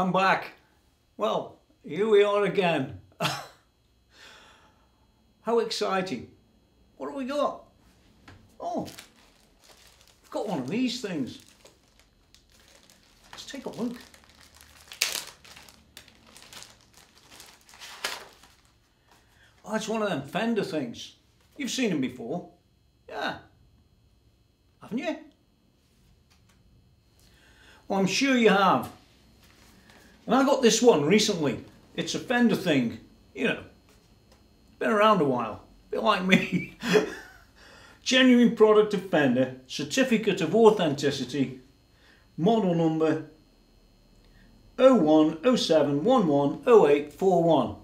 I'm back. Well, here we are again. How exciting. What have we got? Oh, I've got one of these things. Let's take a look. Oh, it's one of them fender things. You've seen them before. Yeah. Haven't you? Well, I'm sure you have. And I got this one recently. It's a Fender thing, you know. Been around a while, a bit like me. Genuine product of Fender, certificate of authenticity, model number 0107110841.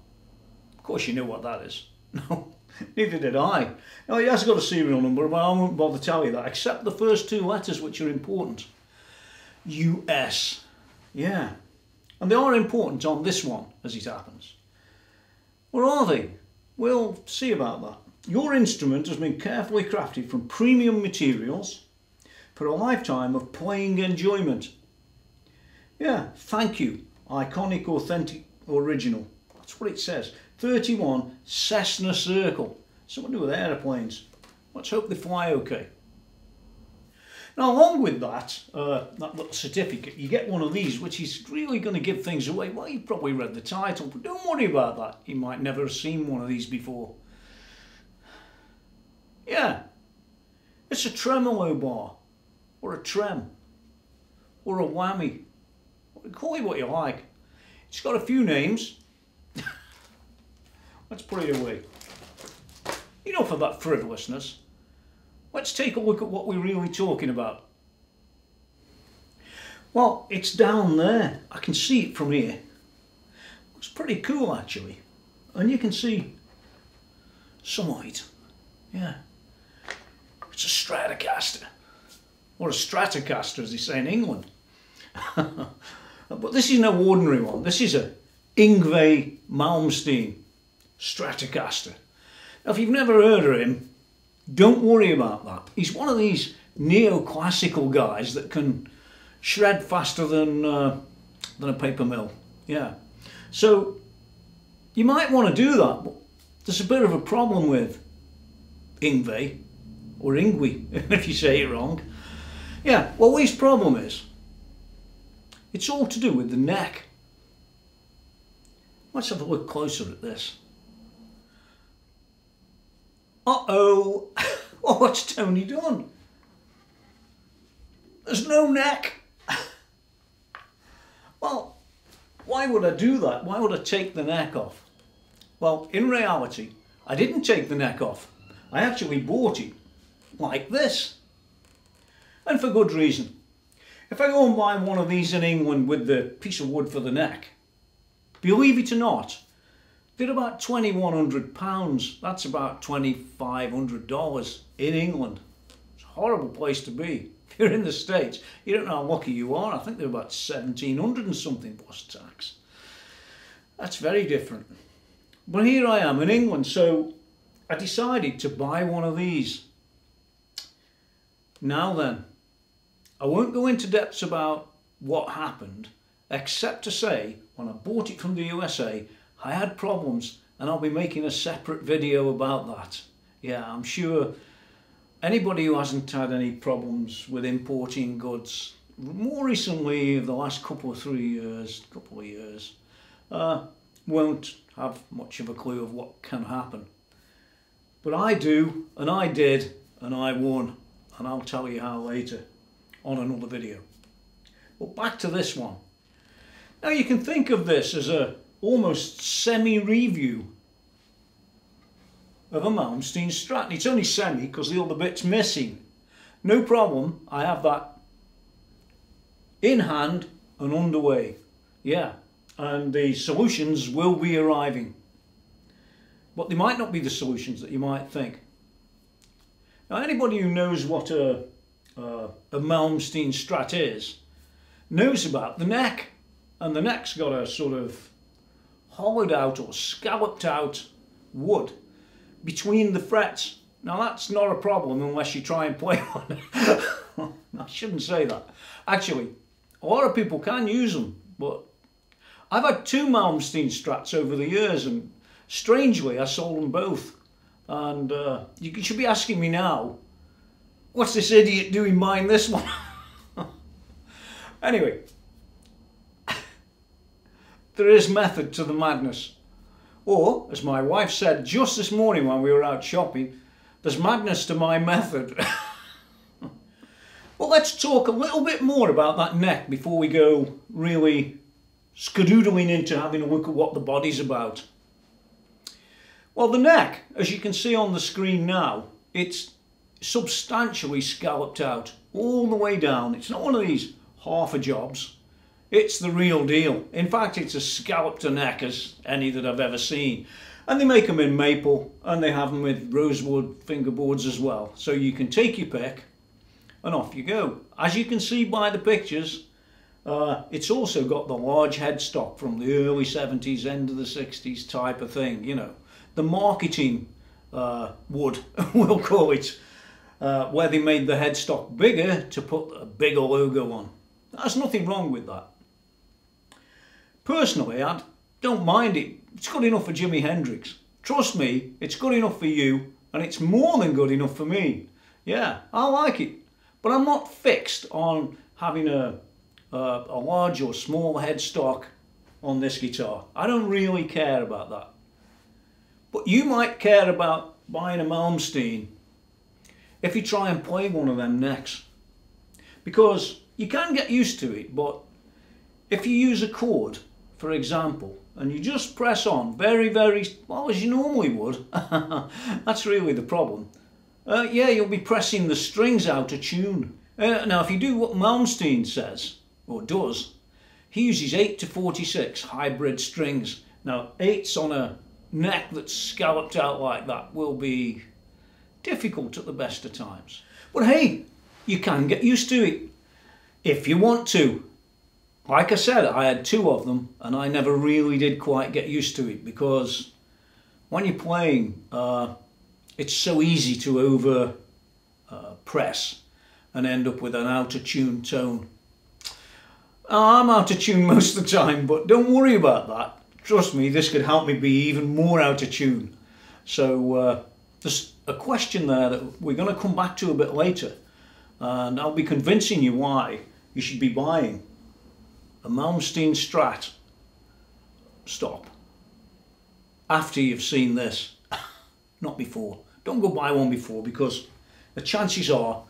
Of course you know what that is. No, neither did I. Now it has got a serial number, but I won't bother tell you that, except the first two letters which are important. US. Yeah. And they are important on this one, as it happens. Or are they? We'll see about that. Your instrument has been carefully crafted from premium materials for a lifetime of playing enjoyment. Yeah, thank you. Iconic, authentic, original. That's what it says. 31 Cessna Circle. Something to do with aeroplanes. Let's hope they fly okay. Now, along with that, uh, that little certificate, you get one of these, which is really going to give things away. Well, you've probably read the title, but don't worry about that. You might never have seen one of these before. Yeah, it's a tremolo bar, or a trem, or a whammy. Call it what you like. It's got a few names. Let's put it away. Enough of that frivolousness. Let's take a look at what we're really talking about. Well, it's down there. I can see it from here. Looks pretty cool actually. And you can see some light. Yeah. It's a Stratocaster. Or a Stratocaster as they say in England. but this is no ordinary one. This is a Yngwie Malmsteen Stratocaster. Now if you've never heard of him, don't worry about that. He's one of these neoclassical guys that can shred faster than uh, than a paper mill. Yeah. So you might want to do that, but there's a bit of a problem with Yngwie or Ingwe, if you say it wrong. Yeah, well, his problem is it's all to do with the neck. Let's have a look closer at this. Uh-oh, oh, what's Tony done? There's no neck. well, why would I do that? Why would I take the neck off? Well, in reality, I didn't take the neck off. I actually bought it like this. And for good reason. If I go and buy one of these in England with the piece of wood for the neck, believe it or not, they're about £2,100. That's about $2,500 in England. It's a horrible place to be. If you're in the States, you don't know how lucky you are. I think they're about 1700 and something plus tax. That's very different. But here I am in England, so I decided to buy one of these. Now then, I won't go into depths about what happened, except to say when I bought it from the USA, I had problems and I'll be making a separate video about that. Yeah, I'm sure anybody who hasn't had any problems with importing goods more recently, the last couple of three years, couple of years, uh, won't have much of a clue of what can happen. But I do, and I did, and I won, and I'll tell you how later on another video. But back to this one. Now you can think of this as a almost semi-review of a Malmsteen Strat. It's only semi because the other bit's missing. No problem, I have that in hand and underway. Yeah, and the solutions will be arriving. But they might not be the solutions that you might think. Now anybody who knows what a, a, a Malmsteen Strat is knows about the neck. And the neck's got a sort of hollowed out or scalloped out wood between the frets. Now that's not a problem unless you try and play on it. I shouldn't say that. Actually, a lot of people can use them, but I've had two Malmsteen Strats over the years, and strangely, I sold them both. And uh, you should be asking me now, what's this idiot doing buying this one? anyway, there is method to the madness. Or, as my wife said just this morning when we were out shopping, there's madness to my method. well, let's talk a little bit more about that neck before we go really skadoodling into having a look at what the body's about. Well, the neck, as you can see on the screen now, it's substantially scalloped out all the way down. It's not one of these half a jobs. It's the real deal. In fact, it's as scalloped a neck as any that I've ever seen. And they make them in maple and they have them with rosewood fingerboards as well. So you can take your pick and off you go. As you can see by the pictures, uh, it's also got the large headstock from the early 70s, end of the 60s type of thing, you know. The marketing uh, wood, we'll call it, uh, where they made the headstock bigger to put a bigger logo on. There's nothing wrong with that. Personally, I don't mind it. It's good enough for Jimi Hendrix. Trust me, it's good enough for you, and it's more than good enough for me. Yeah, I like it. But I'm not fixed on having a, a, a large or small headstock on this guitar. I don't really care about that. But you might care about buying a Malmsteen if you try and play one of them necks. Because you can get used to it, but if you use a chord, for example, and you just press on very, very, well, as you normally would, that's really the problem. Uh, yeah, you'll be pressing the strings out of tune. Uh, now, if you do what Malmsteen says, or does, he uses 8 to 46 hybrid strings. Now, 8's on a neck that's scalloped out like that will be difficult at the best of times. But hey, you can get used to it if you want to. Like I said, I had two of them and I never really did quite get used to it because when you're playing, uh, it's so easy to over uh, press and end up with an out of tune tone. I'm out of tune most of the time, but don't worry about that. Trust me, this could help me be even more out of tune. So uh, there's a question there that we're going to come back to a bit later, and I'll be convincing you why you should be buying a Malmsteen Strat stop after you've seen this, not before. Don't go buy one before because the chances are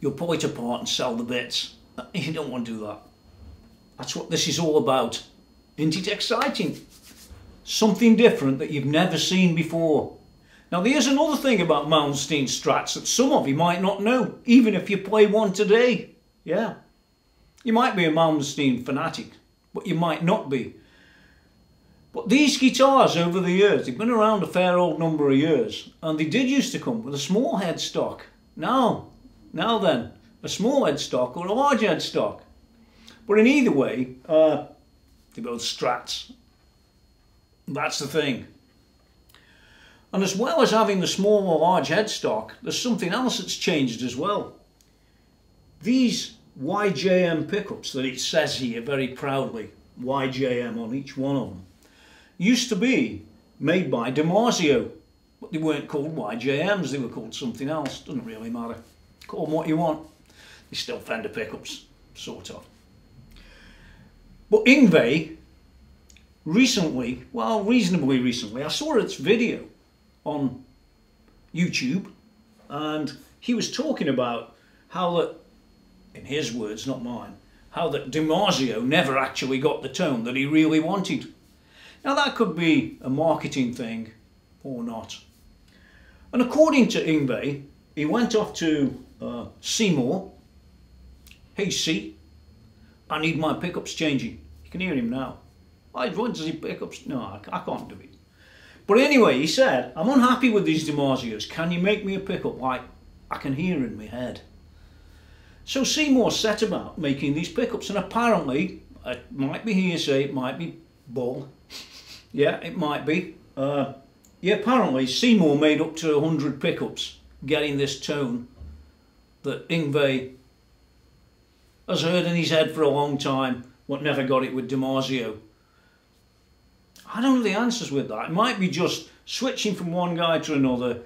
you'll pull it apart and sell the bits. You don't want to do that. That's what this is all about. Isn't it exciting? Something different that you've never seen before. Now there's another thing about Malmsteen Strats that some of you might not know, even if you play one today. Yeah. You might be a Malmsteen fanatic, but you might not be. But these guitars over the years, they've been around a fair old number of years, and they did used to come with a small headstock. Now, now then, a small headstock or a large headstock. But in either way, uh, they're both strats. That's the thing. And as well as having the small or large headstock, there's something else that's changed as well. These YJM pickups that it says here very proudly, YJM on each one of them, used to be made by DiMarzio, but they weren't called YJMs, they were called something else, doesn't really matter. Call them what you want. They're still Fender pickups, sort of. But Yngwie, recently, well, reasonably recently, I saw its video on YouTube and he was talking about how that, in his words, not mine, how that DiMarzio never actually got the tone that he really wanted. Now that could be a marketing thing or not. And according to Yngwie, he went off to uh, Seymour. Hey see, I need my pickups changing. You can hear him now. I want to see pickups? No, I, I can't do it. But anyway, he said, I'm unhappy with these DiMarzios. Can you make me a pickup like I can hear in my head? So Seymour set about making these pickups and apparently, it might be hearsay, it might be bull, yeah, it might be. Uh, yeah, apparently Seymour made up to 100 pickups getting this tone that Yngwie has heard in his head for a long time but never got it with DiMarzio. I don't know the answers with that. It might be just switching from one guy to another.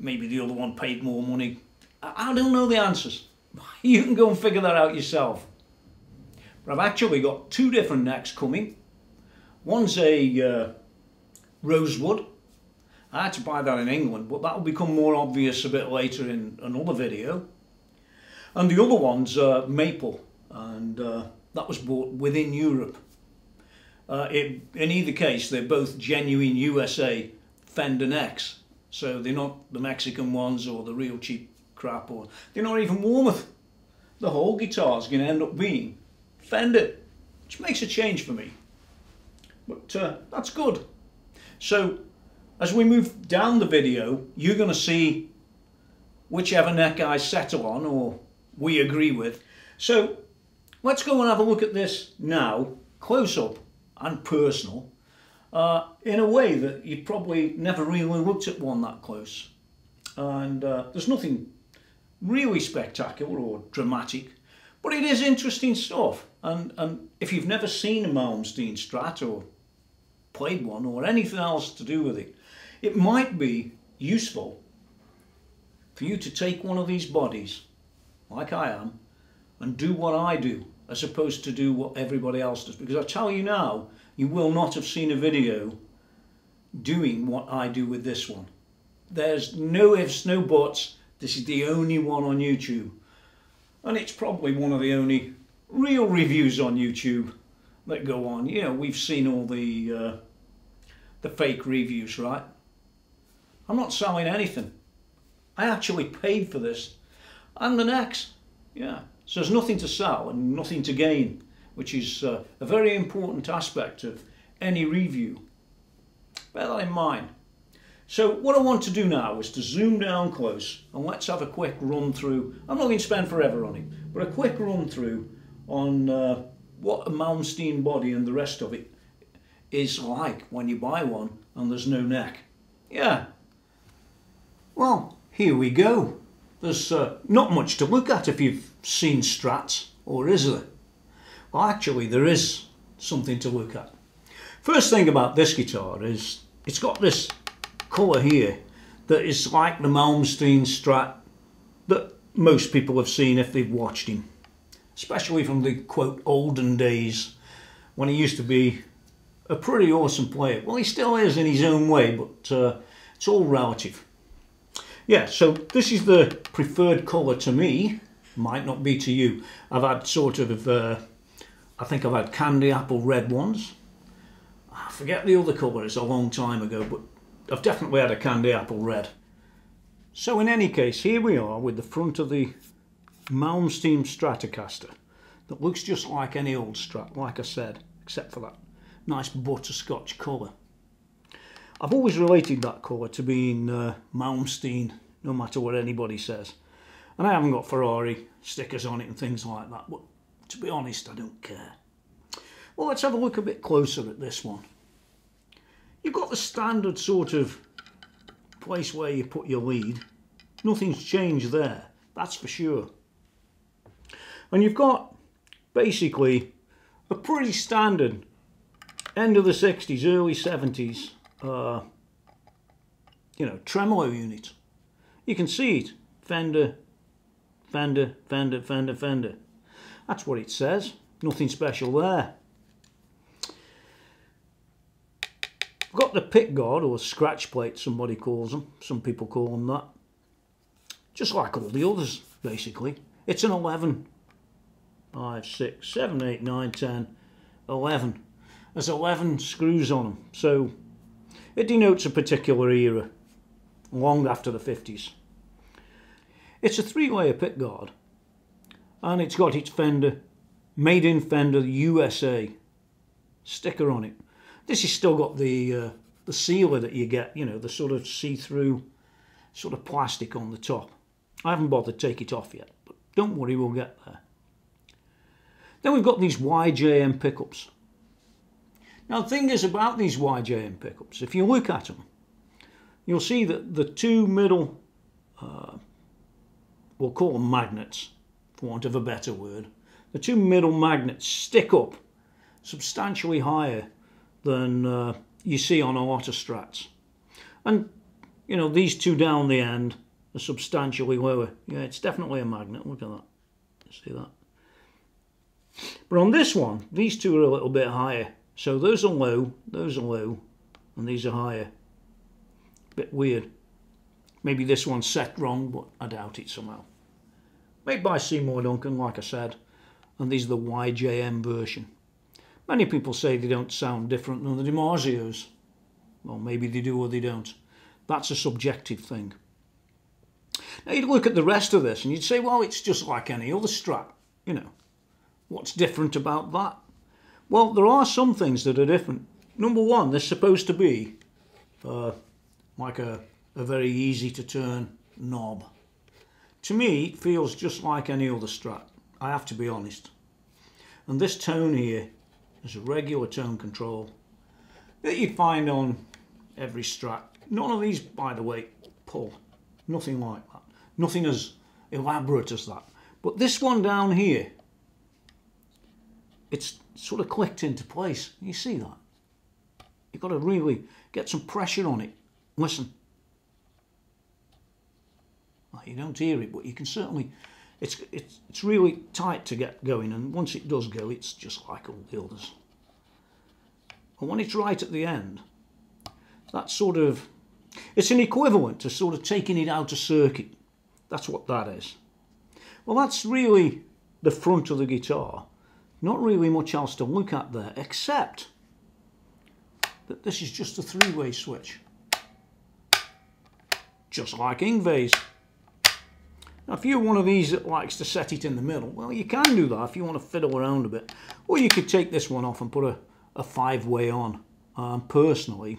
Maybe the other one paid more money. I don't know the answers. You can go and figure that out yourself. But I've actually got two different necks coming. One's a uh, rosewood. I had to buy that in England, but that will become more obvious a bit later in another video. And the other one's uh, maple, and uh, that was bought within Europe. Uh, it, in either case, they're both genuine USA Fender necks. So they're not the Mexican ones or the real cheap crap, or they're not even Warmoth. The whole guitar's going to end up being Fender, which makes a change for me. But uh, that's good. So as we move down the video, you're going to see whichever neck I settle on or we agree with. So let's go and have a look at this now, close up and personal, uh, in a way that you probably never really looked at one that close. And uh, there's nothing really spectacular or dramatic, but it is interesting stuff. And, and if you've never seen a Malmsteen Strat or played one or anything else to do with it, it might be useful for you to take one of these bodies, like I am, and do what I do as opposed to do what everybody else does. Because I tell you now, you will not have seen a video doing what I do with this one. There's no ifs, no buts. This is the only one on YouTube. And it's probably one of the only real reviews on YouTube that go on. You know, we've seen all the uh, the fake reviews, right? I'm not selling anything. I actually paid for this and the next. Yeah. So there's nothing to sell and nothing to gain, which is uh, a very important aspect of any review. Bear that in mind. So what I want to do now is to zoom down close and let's have a quick run through. I'm not going to spend forever on it, but a quick run through on uh, what a Malmsteen body and the rest of it is like when you buy one and there's no neck. Yeah. Well, here we go. There's uh, not much to look at if you've seen Strats, or is there? Well, actually, there is something to look at. First thing about this guitar is it's got this colour here that is like the Malmsteen Strat that most people have seen if they've watched him. Especially from the, quote, olden days when he used to be a pretty awesome player. Well, he still is in his own way, but uh, it's all relative. Yeah, so this is the preferred colour to me. Might not be to you. I've had sort of, uh, I think I've had candy apple red ones. I forget the other colour, it's a long time ago, but I've definitely had a candy apple red. So in any case, here we are with the front of the Malmsteen Stratocaster that looks just like any old Strat, like I said, except for that nice butterscotch colour. I've always related that colour to being uh, Malmsteen, no matter what anybody says. And I haven't got Ferrari stickers on it and things like that, but to be honest, I don't care. Well, let's have a look a bit closer at this one. You've got the standard sort of place where you put your lead. Nothing's changed there, that's for sure. And you've got basically a pretty standard end of the 60s, early 70s uh, you know, tremolo unit. You can see it. Fender, Fender, Fender, Fender, Fender. That's what it says. Nothing special there. I've got the pick guard or scratch plate somebody calls them. Some people call them that. Just like all the others basically. It's an 11. 5, 6, 7, 8, 9, 10, 11. There's 11 screws on them. So it denotes a particular era, long after the 50s. It's a three-layer pickguard, and it's got its Fender, made in Fender USA sticker on it. This has still got the uh, the sealer that you get, you know, the sort of see-through sort of plastic on the top. I haven't bothered to take it off yet, but don't worry, we'll get there. Then we've got these YJM pickups. Now the thing is about these YJM pickups, if you look at them, you'll see that the two middle, uh, we'll call them magnets, for want of a better word, the two middle magnets stick up substantially higher than uh, you see on a lot strats. And, you know, these two down the end are substantially lower. Yeah, it's definitely a magnet. Look at that. See that? But on this one, these two are a little bit higher. So those are low, those are low, and these are higher. Bit weird. Maybe this one's set wrong, but I doubt it somehow. Made by Seymour Duncan, like I said, and these are the YJM version. Many people say they don't sound different than the DiMarzios. Well, maybe they do or they don't. That's a subjective thing. Now you'd look at the rest of this and you'd say, well, it's just like any other Strat, you know. What's different about that? Well, there are some things that are different. Number one, there's supposed to be uh, like a, a very easy to turn knob. To me, it feels just like any other Strat. I have to be honest. And this tone here is a regular tone control that you'd find on every Strat. None of these, by the way, pull. Nothing like that. Nothing as elaborate as that. But this one down here, it's sort of clicked into place. You see that? You've got to really get some pressure on it. Listen. Well, you don't hear it, but you can certainly... It's, it's, it's really tight to get going, and once it does go, it's just like all the others. And when it's right at the end, that sort of... It's an equivalent to sort of taking it out of circuit. That's what that is. Well, that's really the front of the guitar. Not really much else to look at there, except that this is just a three-way switch. Just like Yngwie's. Now, if you're one of these that likes to set it in the middle, well, you can do that if you want to fiddle around a bit. Or you could take this one off and put a, a five-way on. Um, personally,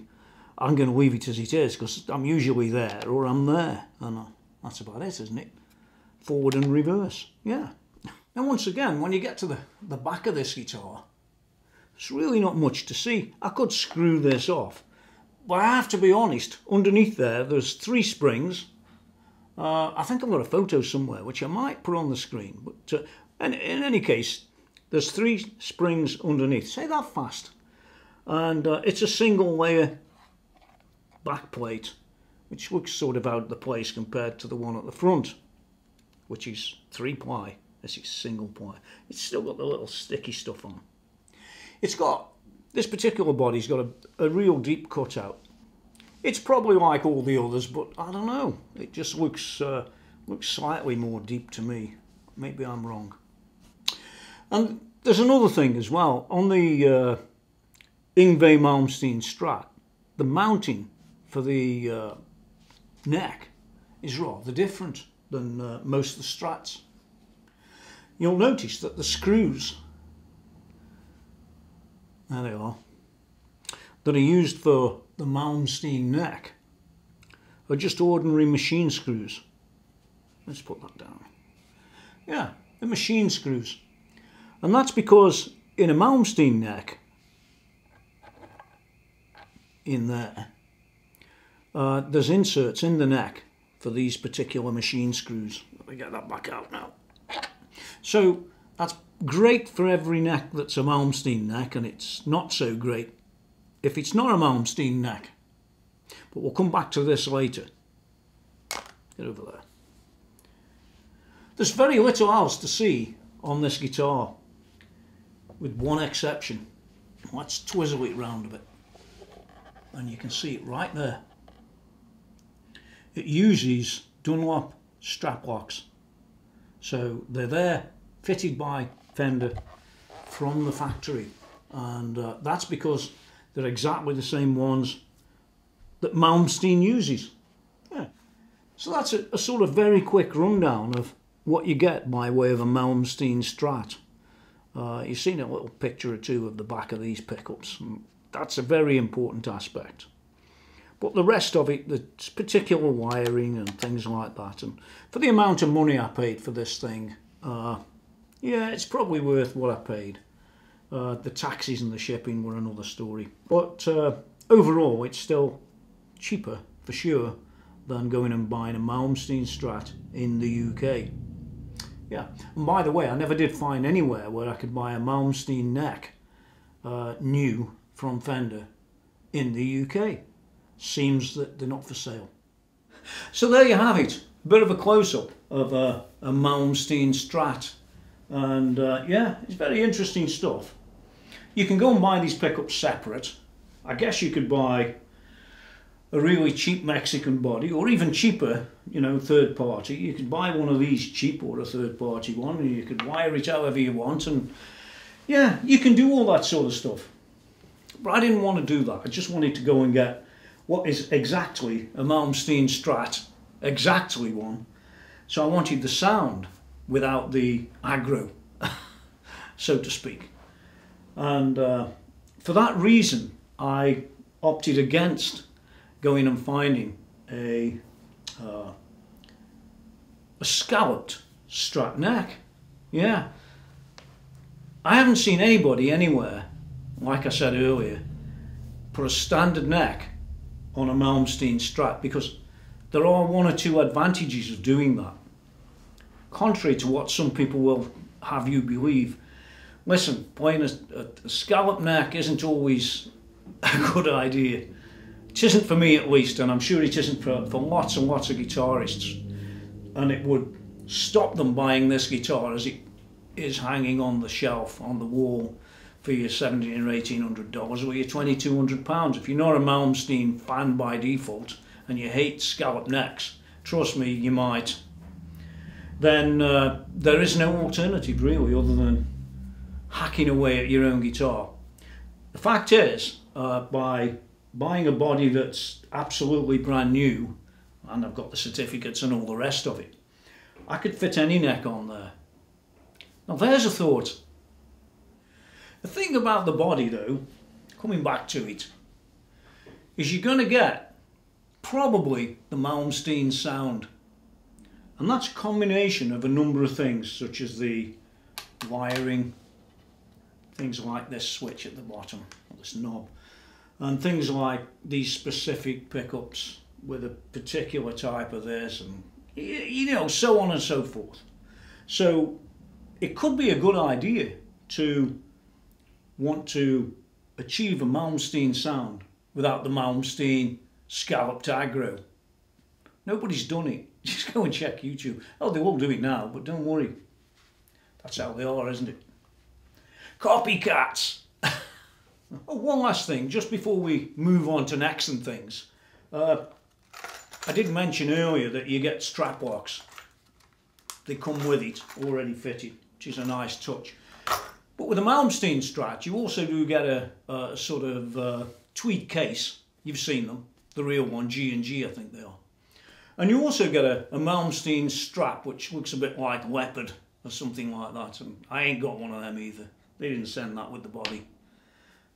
I'm going to leave it as it is because I'm usually there or I'm there. And uh, that's about it, isn't it? Forward and reverse, yeah. And once again, when you get to the, the back of this guitar, it's really not much to see. I could screw this off, but I have to be honest, underneath there, there's three springs. Uh, I think I've got a photo somewhere, which I might put on the screen. But uh, in, in any case, there's three springs underneath. Say that fast. And uh, it's a single layer back plate which looks sort of out of the place compared to the one at the front, which is three ply. This is single ply. It's still got the little sticky stuff on. It's got, this particular body's got a, a real deep cutout. It's probably like all the others, but I don't know. It just looks, uh, looks slightly more deep to me. Maybe I'm wrong. And there's another thing as well. On the uh, Yngwie Malmsteen Strat, the mounting for the uh, neck is rather different than uh, most of the strats. You'll notice that the screws, there they are, that are used for the Malmsteen neck are just ordinary machine screws. Let's put that down. Yeah, the machine screws. And that's because in a Malmsteen neck, in there, uh, there's inserts in the neck for these particular machine screws. Let me get that back out now. So that's great for every neck that's a Malmsteen neck and it's not so great if it's not a Malmsteen neck. But we'll come back to this later. Get over there. There's very little else to see on this guitar with one exception. Let's twizzle it round a bit and you can see it right there. It uses Dunlop strap locks. So they're there, fitted by Fender from the factory. And uh, that's because they're exactly the same ones that Malmsteen uses. Yeah. So that's a, a sort of very quick rundown of what you get by way of a Malmsteen Strat. Uh, you've seen a little picture or two of the back of these pickups. That's a very important aspect. But the rest of it, the particular wiring and things like that, and for the amount of money I paid for this thing, uh, yeah, it's probably worth what I paid. Uh, the taxes and the shipping were another story. But uh, overall, it's still cheaper, for sure, than going and buying a Malmsteen Strat in the UK. Yeah. And by the way, I never did find anywhere where I could buy a Malmsteen neck uh, new from Fender in the UK. Seems that they're not for sale. So there you have it. A bit of a close-up of a, a Malmsteen Strat. And uh, yeah, it's very interesting stuff. You can go and buy these pickups separate. I guess you could buy a really cheap Mexican body or even cheaper, you know, third party. You could buy one of these cheap or a third party one and you could wire it however you want and yeah, you can do all that sort of stuff. But I didn't want to do that. I just wanted to go and get what is exactly a Malmsteen Strat, exactly one. So I wanted the sound without the aggro, so to speak. And uh, for that reason, I opted against going and finding a, uh, a scalloped Strat neck. Yeah. I haven't seen anybody anywhere, like I said earlier, put a standard neck on a Malmsteen Strat because there are one or two advantages of doing that. Contrary to what some people will have you believe, listen, playing a, a, scallop neck isn't always a good idea. It isn't for me at least, and I'm sure it isn't for, for lots and lots of guitarists. And it would stop them buying this guitar as it is hanging on the shelf, on the wall, for your 17 or 1800 dollars or your 2200 pounds. If you're not a Malmsteen fan by default and you hate scallop necks, trust me, you might. Then uh, there is no alternative really other than hacking away at your own guitar. The fact is, uh, by buying a body that's absolutely brand new, and I've got the certificates and all the rest of it, I could fit any neck on there. Now there's a thought. The thing about the body though, coming back to it, is you're going to get probably the Malmsteen sound. And that's a combination of a number of things such as the wiring, things like this switch at the bottom, this knob, and things like these specific pickups with a particular type of this and you know so on and so forth. So it could be a good idea to want to achieve a Malmsteen sound without the Malmsteen scalloped aggro. Nobody's done it. Just go and check YouTube. Oh, they won't do it now, but don't worry. That's how they are, isn't it? Copycats! oh, one last thing, just before we move on to next and things. Uh, I did mention earlier that you get strap locks. They come with it, already fitted which is a nice touch. But with a Malmsteen Strat, you also do get a, a sort of uh, tweed case. You've seen them, the real one, G&G I think they are. And you also get a, a Malmsteen strap, which looks a bit like leopard or something like that. And I ain't got one of them either. They didn't send that with the body.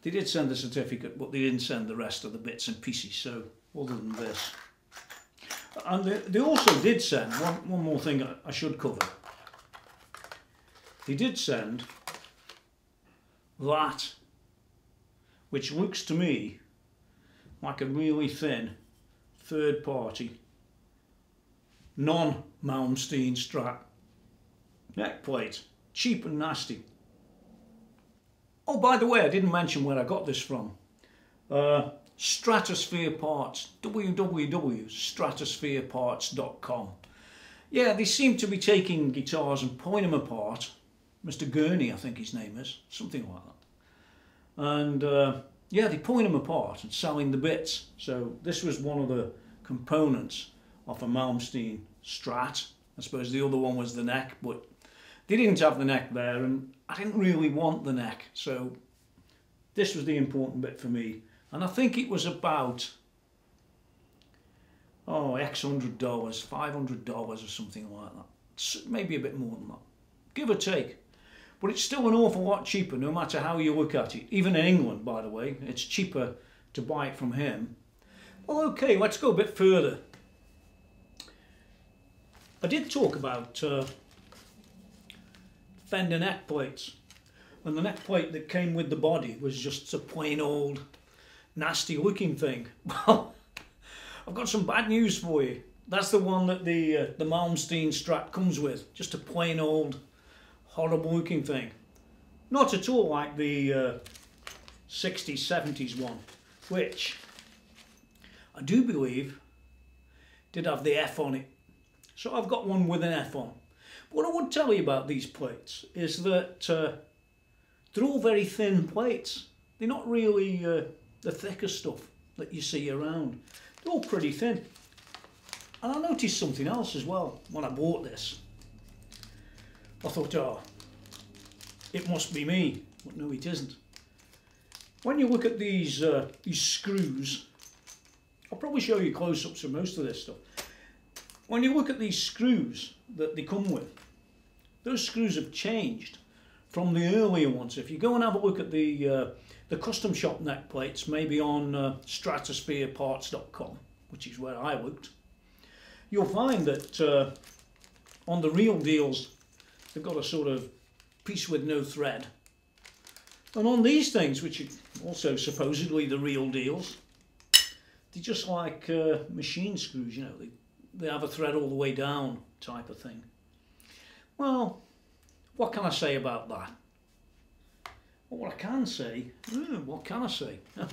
They did send the certificate, but they didn't send the rest of the bits and pieces. So other than this. And they, they also did send, one, one more thing I should cover. He did send that, which looks to me like a really thin third party non Malmsteen Strat neck plate, cheap and nasty. Oh, by the way, I didn't mention where I got this from. Uh, Stratosphere Parts, www.stratosphereparts.com. Yeah, they seem to be taking guitars and pulling them apart Mr. Gurney, I think his name is, something like that. And uh, yeah, they're pulling them apart and selling the bits. So this was one of the components of a Malmsteen Strat. I suppose the other one was the neck, but didn't have the neck there, and I didn't really want the neck. So this was the important bit for me. And I think it was about oh X hundred dollars, five hundred dollars or something like that. Maybe a bit more than that, give or take. But it's still an awful lot cheaper no matter how you look at it. Even in England, by the way, it's cheaper to buy it from him. Well, okay, let's go a bit further. I did talk about uh, Fender neck plates. And the neck plate that came with the body was just a plain old nasty looking thing. Well, I've got some bad news for you. That's the one that the uh, the Malmsteen Strat comes with. Just a plain old, horrible looking thing. Not at all like the uh, 60s, 70s one, which I do believe did have the F on it. So I've got one with an F on. What I would tell you about these plates is that uh, they're all very thin plates. They're not really uh, the thicker stuff that you see around. They're all pretty thin. And I noticed something else as well when I bought this. I thought, oh, it must be me. But no, it isn't. When you look at these uh, these screws, I'll probably show you close-ups of most of this stuff. When you look at these screws that they come with, those screws have changed from the earlier ones. If you go and have a look at the uh, the custom shop neck plates, maybe on uh, stratosphereparts.com, which is where I looked, you'll find that uh, on the real deals, they've got a sort of piece with no thread. And on these things, which are also supposedly the real deals, they're just like uh, machine screws, you know, they, they have a thread all the way down type of thing. Well, what can I say about that? Well, what I can say, hmm, what can I say?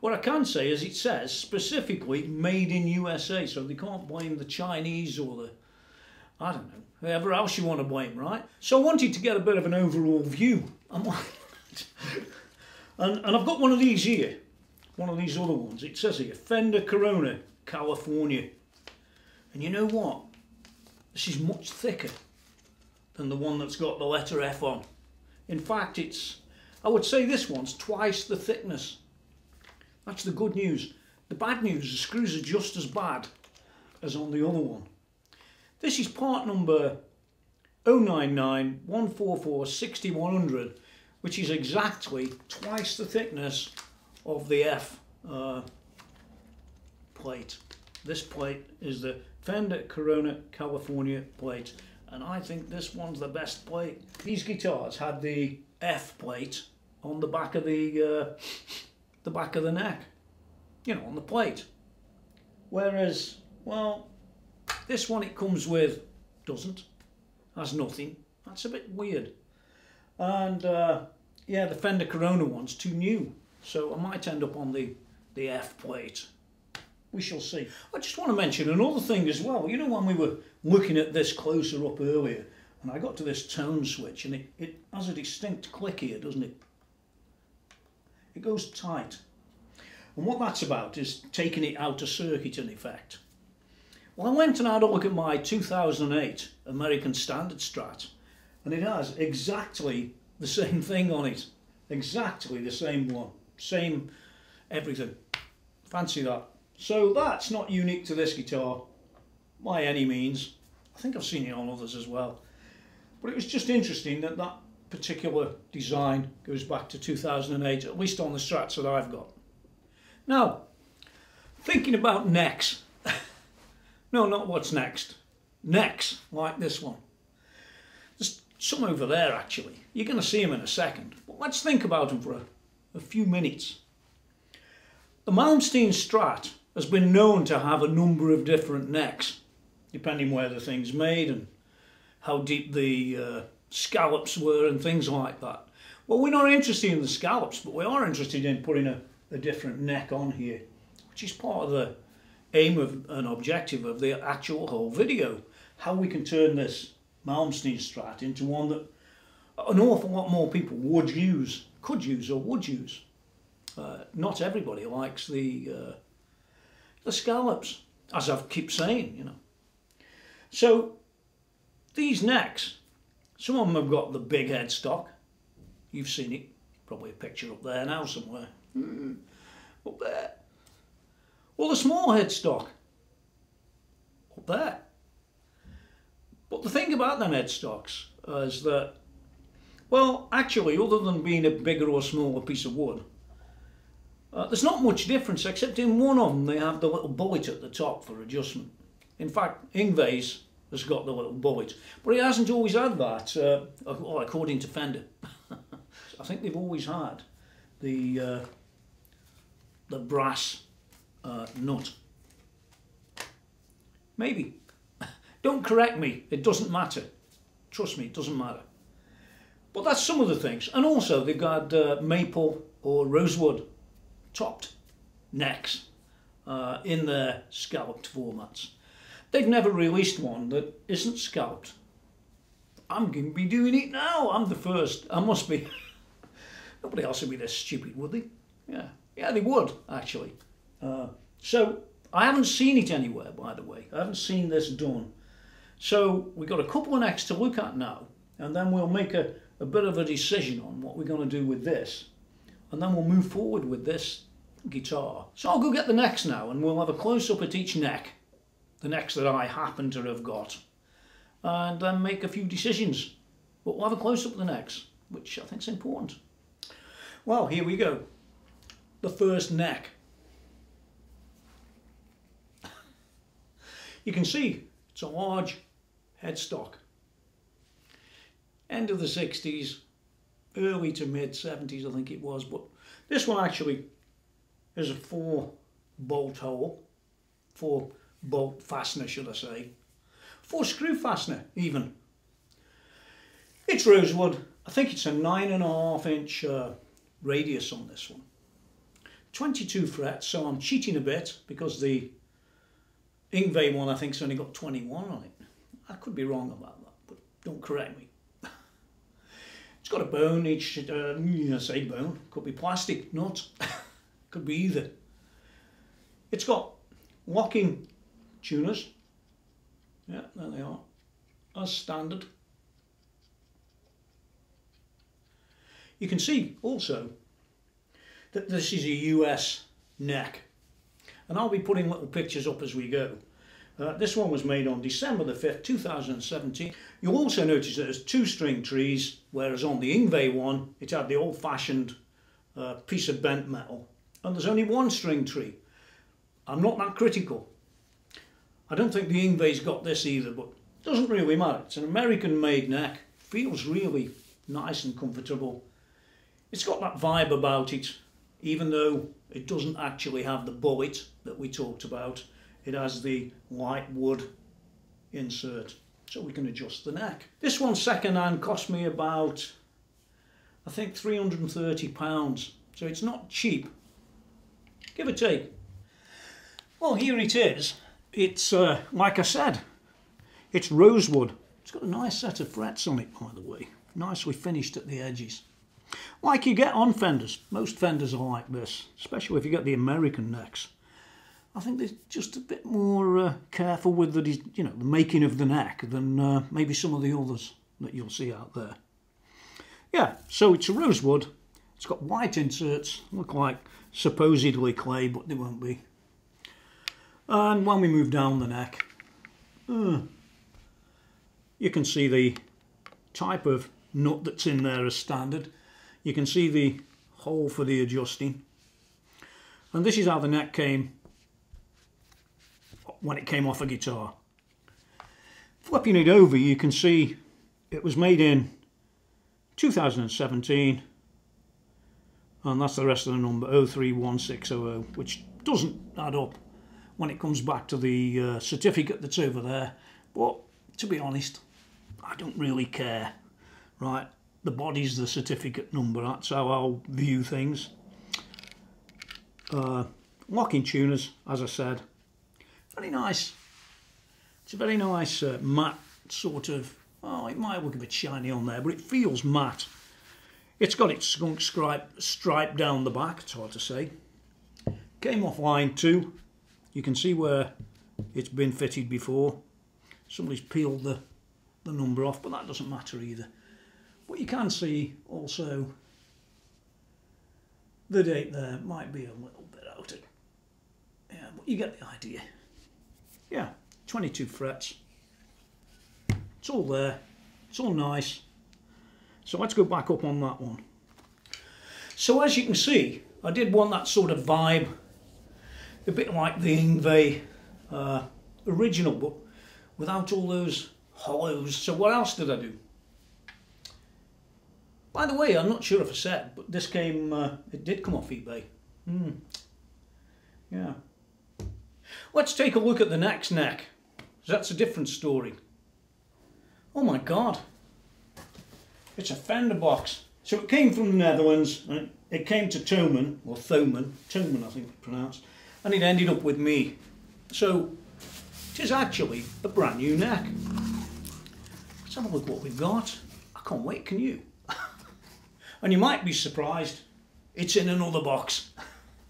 what I can say is it says specifically made in USA, so they can't blame the Chinese or the, I don't know, whoever else you want to blame, right? So I wanted to get a bit of an overall view. and, and I've got one of these here, one of these other ones. It says here, Fender Corona, California. And you know what? This is much thicker than the one that's got the letter F on. In fact, it's, I would say this one's twice the thickness. That's the good news. The bad news, the screws are just as bad as on the other one. This is part number 099 144 6100, which is exactly twice the thickness of the F uh, plate. This plate is the Fender Corona California plate and I think this one's the best plate. These guitars had the F plate on the back of the uh, the back of the neck, you know, on the plate. Whereas, well, this one it comes with doesn't, has nothing. That's a bit weird. And uh, yeah, the Fender Corona one's too new, so I might end up on the the F plate we shall see. I just want to mention another thing as well. You know, when we were looking at this closer up earlier, and I got to this tone switch, and it, it has a distinct click here, doesn't it? It goes tight. And what that's about is taking it out of circuit in effect. Well, I went and had a look at my 2008 American Standard Strat, and it has exactly the same thing on it. Exactly the same one. Same everything. Fancy that. So that's not unique to this guitar by any means. I think I've seen it on others as well. But it was just interesting that that particular design goes back to 2008, at least on the strats that I've got. Now, thinking about necks. no, not what's next. Necks, like this one. There's some over there, actually. You're going to see them in a second. But let's think about them for a, a few minutes. The Malmsteen Strat has been known to have a number of different necks, depending where the thing's made and how deep the uh, scallops were and things like that. Well, we're not interested in the scallops, but we are interested in putting a, a different neck on here, which is part of the aim of an objective of the actual whole video. How we can turn this Malmsteen Strat into one that an awful lot more people would use, could use or would use. Uh, not everybody likes the uh, the scallops, as I keep saying, you know. So these necks, some of them have got the big headstock. You've seen it, probably a picture up there now somewhere. Mm, up there. Well, the small headstock, up there. But the thing about them headstocks is that, well, actually, other than being a bigger or smaller piece of wood, uh, there's not much difference except in one of them they have the little bullet at the top for adjustment. In fact, Yngwie's has got the little bullet, but he hasn't always had that, uh, according to Fender. I think they've always had the uh, the brass uh, nut. Maybe. Don't correct me, it doesn't matter. Trust me, it doesn't matter. But that's some of the things. And also they've got uh, maple or rosewood topped necks uh, in their scalloped formats. They've never released one that isn't scalloped. I'm going to be doing it now. I'm the first. I must be. Nobody else would be this stupid, would they? Yeah, yeah, they would actually. Uh, so I haven't seen it anywhere, by the way. I haven't seen this done. So we've got a couple of necks to look at now, and then we'll make a, a bit of a decision on what we're going to do with this. And then we'll move forward with this guitar. So I'll go get the necks now, and we'll have a close-up at each neck, the necks that I happen to have got, and then make a few decisions. But we'll have a close-up of the necks, which I think is important. Well, here we go. The first neck. You can see it's a large headstock. End of the 60s, early to mid 70s I think it was, but this one actually is a four bolt hole, four bolt fastener should I say, four screw fastener even. It's rosewood, I think it's a nine and a half inch uh, radius on this one. 22 frets, so I'm cheating a bit because the Yngwie one I think's only got 21 on it. I could be wrong about that, but don't correct me. It's got a bone each, uh, I say bone, could be plastic, not, could be either. It's got locking tuners, yeah, there they are, as standard. You can see also that this is a US neck and I'll be putting little pictures up as we go. Uh, this one was made on December the 5th, 2017. You'll also notice that there's two string trees, whereas on the Yngwie one, it had the old-fashioned uh, piece of bent metal. And there's only one string tree. I'm not that critical. I don't think the Yngwie's got this either, but it doesn't really matter. It's an American-made neck, feels really nice and comfortable. It's got that vibe about it, even though it doesn't actually have the bullet that we talked about. It has the light wood insert, so we can adjust the neck. This one second hand cost me about, I think, £330, so it's not cheap. Give or take. Well, here it is. It's, uh, like I said, it's rosewood. It's got a nice set of frets on it, by the way. Nicely finished at the edges. Like you get on fenders. Most fenders are like this, especially if you get the American necks. I think they're just a bit more uh, careful with the, you know, the making of the neck than uh, maybe some of the others that you'll see out there. Yeah, so it's a rosewood. It's got white inserts, look like supposedly clay, but they won't be. And when we move down the neck, uh, you can see the type of nut that's in there as standard. You can see the hole for the adjusting. And this is how the neck came when it came off a guitar. Flipping it over you can see it was made in 2017 and that's the rest of the number 031600 which doesn't add up when it comes back to the uh, certificate that's over there. But to be honest I don't really care right? The body's the certificate number that's how I'll view things. Uh, locking tuners as I said very nice. It's a very nice uh, matte sort of oh it might look a bit shiny on there but it feels matte. It's got its skunk stripe, stripe down the back it's hard to say. Came off line 2 you can see where it's been fitted before. Somebody's peeled the the number off but that doesn't matter either. But you can see also the date there might be a little bit out of yeah but you get the idea yeah 22 frets it's all there it's all nice so let's go back up on that one so as you can see I did want that sort of vibe a bit like the Yngwie uh, original but without all those hollows so what else did I do by the way, I'm not sure if I said, but this came, uh, it did come off eBay. Hmm. Yeah. Let's take a look at the next neck. That's a different story. Oh my God. It's a fender box. So it came from the Netherlands, and it came to Thomann, or Thomann, Thomann I think it's pronounced, and it ended up with me. So it is actually a brand new neck. Let's have a look what we've got. I can't wait, can you? and you might be surprised, it's in another box.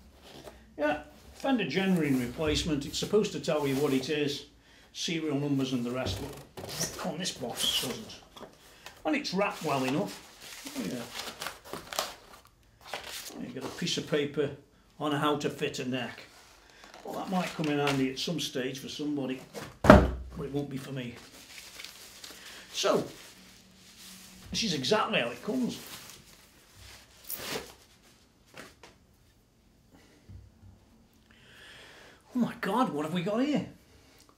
yeah, Fender genuine replacement. It's supposed to tell you what it is, serial numbers and the rest. But on this box doesn't. And it's wrapped well enough. Yeah. You got a piece of paper on how to fit a neck. Well, that might come in handy at some stage for somebody, but it won't be for me. So, this is exactly how it comes. Oh my God, what have we got here?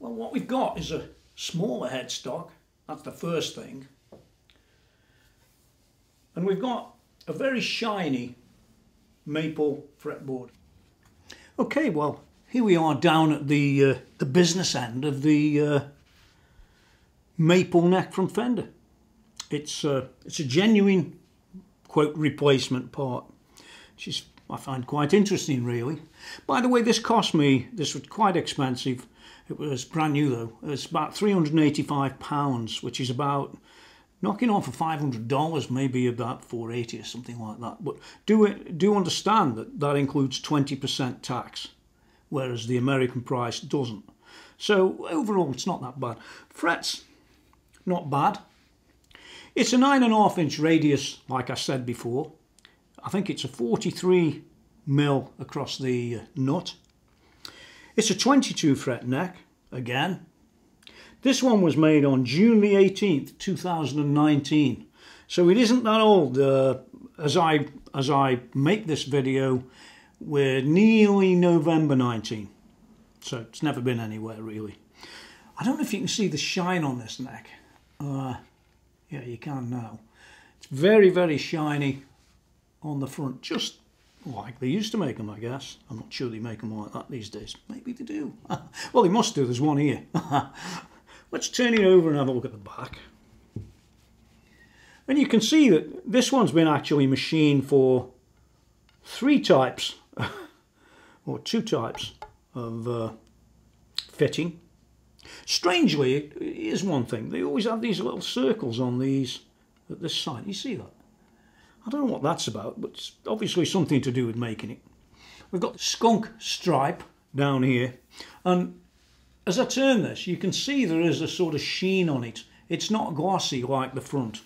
Well, what we've got is a smaller headstock. That's the first thing. And we've got a very shiny maple fretboard. Okay, well, here we are down at the uh, the business end of the uh, maple neck from Fender. It's uh, it's a genuine quote replacement part, I find quite interesting really. By the way, this cost me this was quite expensive. It was brand new though. It's about three hundred and eighty-five pounds, which is about knocking on for five hundred dollars, maybe about four eighty or something like that. But do it, do understand that that includes twenty percent tax, whereas the American price doesn't. So overall, it's not that bad. Frets, not bad. It's a nine and a half inch radius, like I said before. I think it's a 43 mil across the uh, nut. It's a 22 fret neck, again, this one was made on June the 18th, 2019. So it isn't that old. Uh, as I as I make this video, we're nearly November 19. So it's never been anywhere really. I don't know if you can see the shine on this neck. Uh, yeah, you can now. It's very, very shiny on the front, just like they used to make them, I guess. I'm not sure they make them like that these days. Maybe they do. well, they must do. There's one here. Let's turn it over and have a look at the back. And you can see that this one's been actually machined for three types, or two types of uh, fitting. Strangely, it is one thing. They always have these little circles on these, at this side. You see that? I don't know what that's about, but it's obviously something to do with making it. We've got skunk stripe down here, and as I turn this, you can see there is a sort of sheen on it. It's not glossy like the front.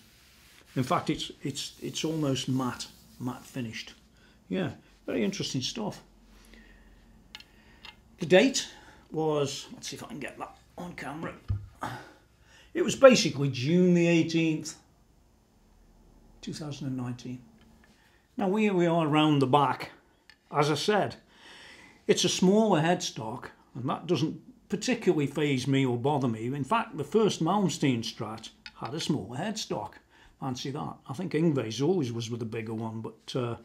In fact, it's it's it's almost matte, matte finished. Yeah, very interesting stuff. The date was, let's see if I can get that on camera. It was basically June the 18th, 2019. Now here we are around the back. As I said, it's a smaller headstock and that doesn't particularly faze me or bother me. In fact, the first Malmsteen Strat had a smaller headstock. Fancy that. I think Yngwie's always was with a bigger one, but uh,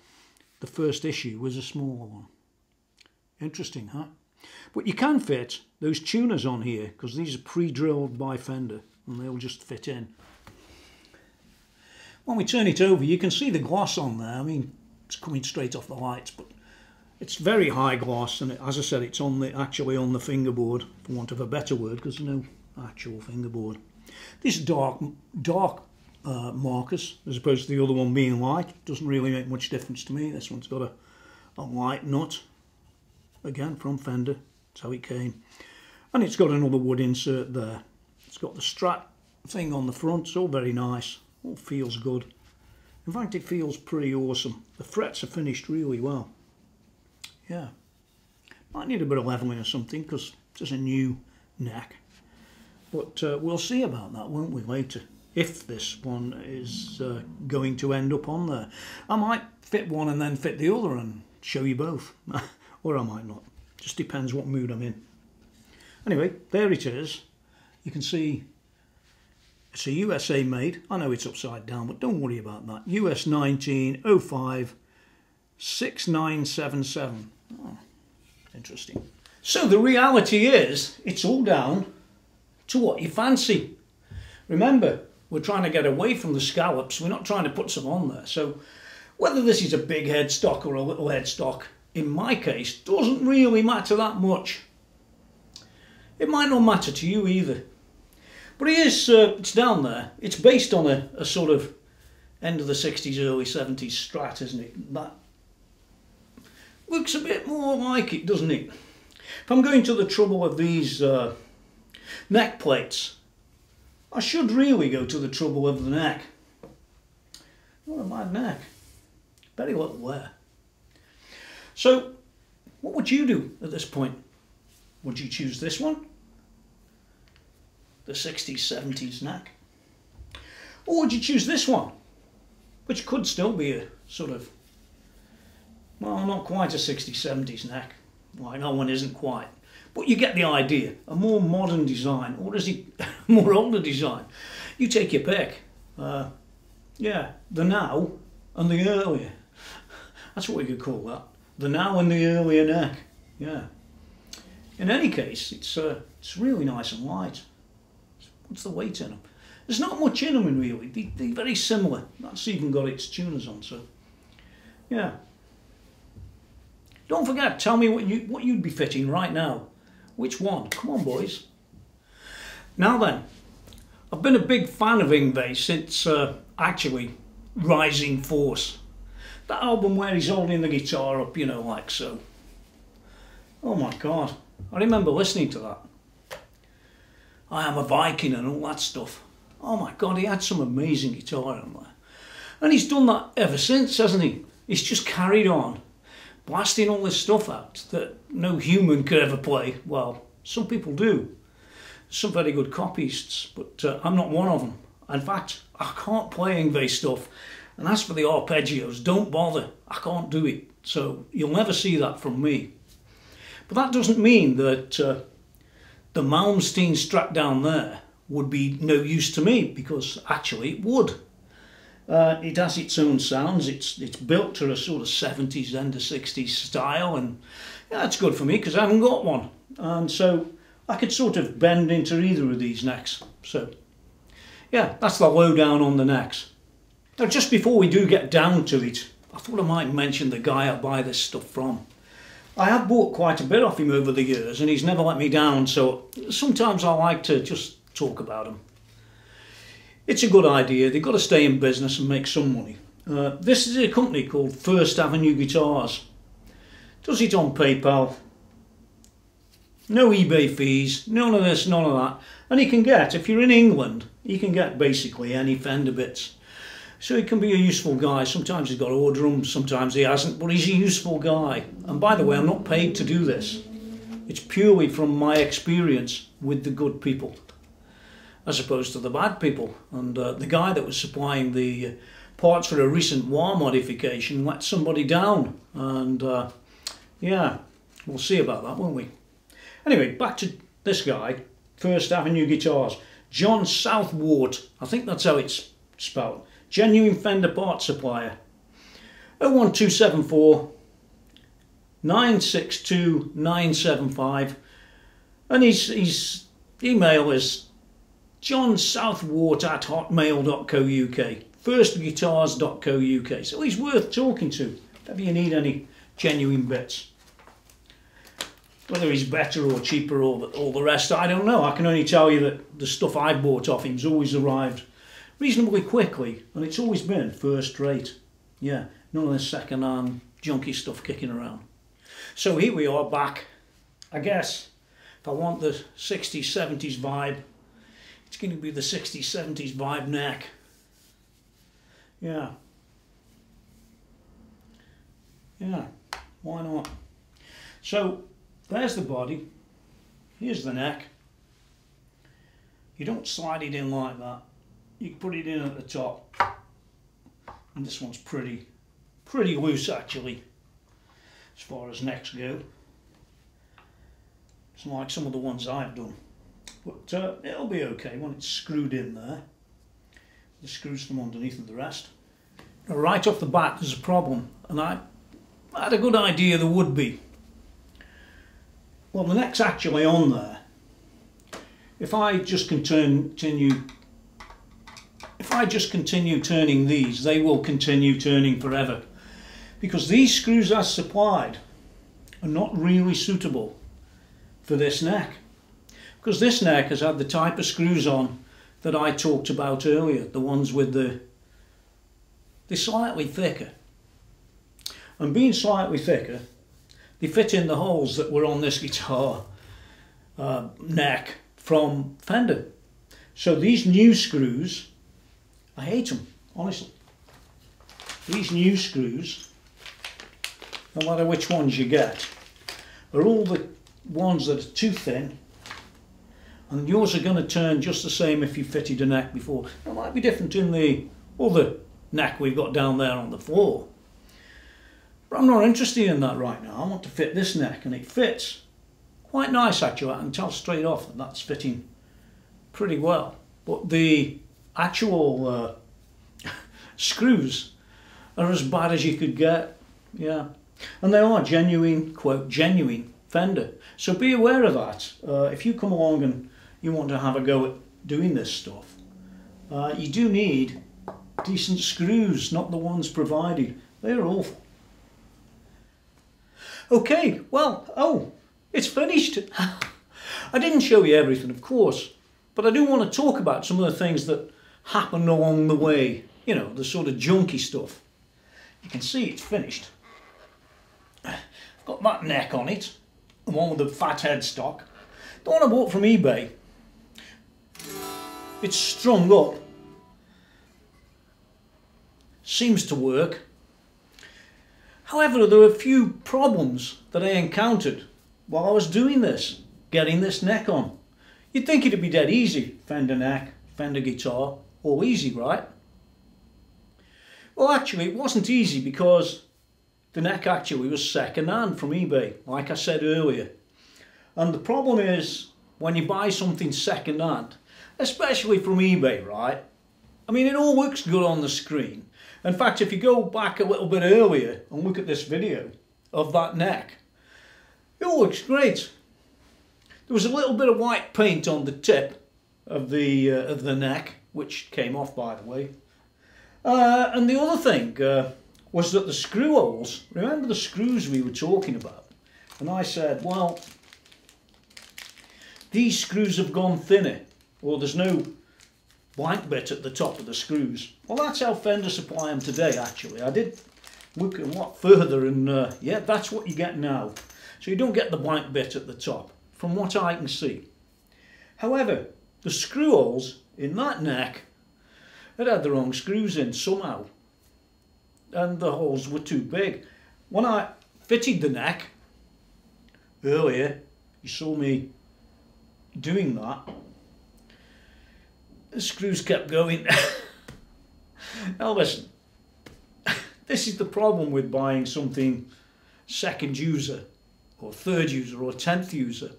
the first issue was a smaller one. Interesting, huh? But you can fit those tuners on here because these are pre-drilled by Fender and they'll just fit in. When we turn it over, you can see the gloss on there. I mean, it's coming straight off the lights, but it's very high gloss, and it, as I said, it's on the actually on the fingerboard, for want of a better word, because there's no actual fingerboard. This dark, dark uh, Marcus, as opposed to the other one being light, doesn't really make much difference to me. This one's got a, a light nut, again from Fender. That's how it came, and it's got another wood insert there. It's got the Strat thing on the front. It's all very nice. All feels good. In fact, it feels pretty awesome. The frets are finished really well yeah. Might need a bit of leveling or something because it's just a new neck. But uh, we'll see about that, won't we, later? If this one is uh, going to end up on there. I might fit one and then fit the other and show you both. or I might not. Just depends what mood I'm in. Anyway, there it is. You can see it's a USA made. I know it's upside down, but don't worry about that. US 1905 6977. Oh, interesting. So the reality is, it's all down to what you fancy. Remember, we're trying to get away from the scallops. We're not trying to put some on there. So whether this is a big headstock or a little headstock, in my case, doesn't really matter that much. It might not matter to you either. But it is, uh, it's down there. It's based on a, a sort of end of the 60s, early 70s strat, isn't it? That looks a bit more like it, doesn't it? If I'm going to the trouble of these uh, neck plates, I should really go to the trouble of the neck. Not a bad neck. Very little wear. So, what would you do at this point? Would you choose this one? The 60s, 70s neck? Or would you choose this one? Which could still be a sort of, well, not quite a 60s, 70s neck. Like no one isn't quite. But you get the idea. A more modern design, or is it more older design? You take your pick. Uh, yeah, the now and the earlier. That's what we could call that. The now and the earlier neck. Yeah. In any case, it's uh, it's really nice and light. What's the weight in them? There's not much in them, really. They, they're very similar. That's even got its tuners on, so yeah. Don't forget, tell me what, you, what you'd be fitting right now. Which one? Come on, boys. Now then, I've been a big fan of Yngwie since uh, actually Rising Force. That album where he's holding the guitar up, you know, like so. Oh my god, I remember listening to that. I am a Viking and all that stuff. Oh my god, he had some amazing guitar on there. And he's done that ever since, hasn't he? He's just carried on blasting all this stuff out that no human could ever play. Well, some people do. Some very good copyists, but uh, I'm not one of them. In fact, I can't play Yngwie stuff. And as for the arpeggios, don't bother. I can't do it. So you'll never see that from me. But that doesn't mean that uh, the Malmsteen strat down there would be no use to me, because actually it would. Uh, it has its own sounds. It's it's built to a sort of 70s end of 60s style, and yeah, that's good for me because I haven't got one. And so I could sort of bend into either of these necks. So yeah, that's the lowdown on the necks. Now, just before we do get down to it, I thought I might mention the guy I buy this stuff from. I have bought quite a bit off him over the years, and he's never let me down. So sometimes I like to just talk about him it's a good idea. They've got to stay in business and make some money. Uh, this is a company called First Avenue Guitars. Does it on PayPal. No eBay fees, none of this, none of that. And you can get, if you're in England, you can get basically any Fender bits. So he can be a useful guy. Sometimes he's got to order them, sometimes he hasn't, but he's a useful guy. And by the way, I'm not paid to do this. It's purely from my experience with the good people as opposed to the bad people. And uh, the guy that was supplying the uh, parts for a recent war modification let somebody down. And uh, yeah, we'll see about that, won't we? Anyway, back to this guy, First Avenue Guitars. John Southwort, I think that's how it's spelled. Genuine Fender part supplier. 01274 962 975 and his, his email is johnsouthwart at hotmail.co.uk, firstguitars.co.uk. So he's worth talking to if you need any genuine bits. Whether he's better or cheaper or all the rest, I don't know. I can only tell you that the stuff I bought off him's always arrived reasonably quickly, and it's always been first rate. Yeah, none of this second-hand junky stuff kicking around. So here we are back. I guess if I want the 60s, 70s vibe, it's going to be the 60s, 70s vibe neck. Yeah. Yeah, why not? So there's the body. Here's the neck. You don't slide it in like that. You can put it in at the top. And this one's pretty, pretty loose actually, as far as necks go. It's not like some of the ones I've done. But uh, it'll be okay when it's screwed in there. The screws from underneath of the rest. Now, right off the bat there's a problem and I, I had a good idea there would be. Well the neck's actually on there. if I just can turn, continue if I just continue turning these they will continue turning forever. Because these screws as supplied are not really suitable for this neck. Because this neck has had the type of screws on that I talked about earlier the ones with the they're slightly thicker. And being slightly thicker they fit in the holes that were on this guitar uh, neck from Fender. So these new screws, I hate them, honestly. These new screws, no matter which ones you get, are all the ones that are too thin and yours are going to turn just the same if you fitted a neck before. It might be different in the other neck we've got down there on the floor. But I'm not interested in that right now. I want to fit this neck and it fits. Quite nice actually, I can tell straight off that that's fitting pretty well. But the actual uh, screws are as bad as you could get, yeah. And they are genuine, quote, genuine Fender. So be aware of that. Uh, if you come along and you want to have a go at doing this stuff, uh, you do need decent screws, not the ones provided. They're awful. Okay, well, oh, it's finished. I didn't show you everything, of course, but I do want to talk about some of the things that happened along the way. You know, the sort of junky stuff. You can see it's finished. I've got that neck on it, the one with the fat headstock. The one I bought from eBay. It's strung up. Seems to work. However, there are a few problems that I encountered while I was doing this, getting this neck on. You'd think it'd be dead easy, Fender neck, Fender guitar, all easy, right? Well, actually, it wasn't easy because the neck actually was second hand from eBay, like I said earlier. And the problem is, when you buy something second hand, especially from eBay, right? I mean, it all looks good on the screen, in fact, if you go back a little bit earlier and look at this video of that neck, it all looks great. There was a little bit of white paint on the tip of the uh, of the neck, which came off by the way. Uh, and the other thing uh, was that the screw holes, remember the screws we were talking about? And I said, well, these screws have gone thinner, or there's no blank bit at the top of the screws. Well, that's how Fender supply them today, actually. I did look a lot further and uh, yeah, that's what you get now. So you don't get the blank bit at the top, from what I can see. However, the screw holes in that neck had had the wrong screws in somehow. And the holes were too big. When I fitted the neck earlier, you saw me doing that the screws kept going. now listen, this is the problem with buying something second user or third user or tenth user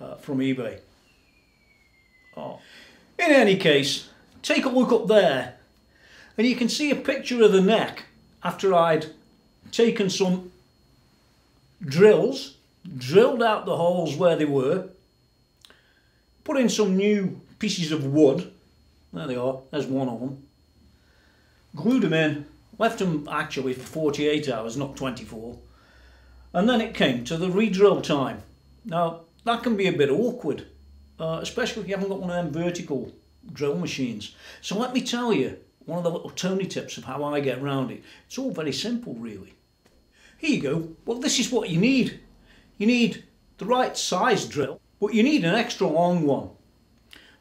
uh, from eBay. Oh. In any case, take a look up there and you can see a picture of the neck after I'd taken some drills, drilled out the holes where they were, put in some new pieces of wood there they are. There's one of them. Glued them in. Left them actually for 48 hours, not 24. And then it came to the re-drill time. Now, that can be a bit awkward, uh, especially if you haven't got one of them vertical drill machines. So let me tell you one of the little Tony tips of how I get around it. It's all very simple, really. Here you go. Well, this is what you need. You need the right size drill, but you need an extra long one.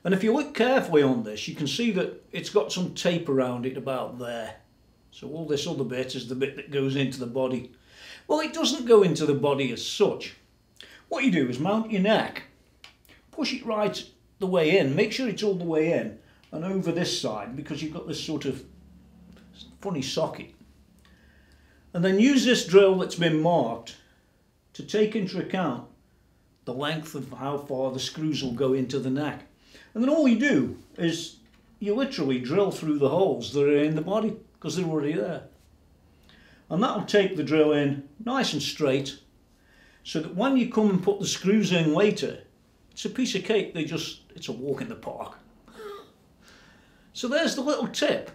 And if you look carefully on this, you can see that it's got some tape around it about there. So all this other bit is the bit that goes into the body. Well, it doesn't go into the body as such. What you do is mount your neck, push it right the way in, make sure it's all the way in, and over this side because you've got this sort of funny socket. And then use this drill that's been marked to take into account the length of how far the screws will go into the neck. And then all you do is you literally drill through the holes that are in the body because they're already there. And that'll take the drill in nice and straight so that when you come and put the screws in later It's a piece of cake, they just, it's a walk in the park. So there's the little tip.